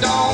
don't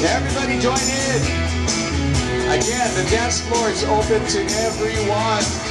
Everybody join in. Again, the dance floor is open to everyone.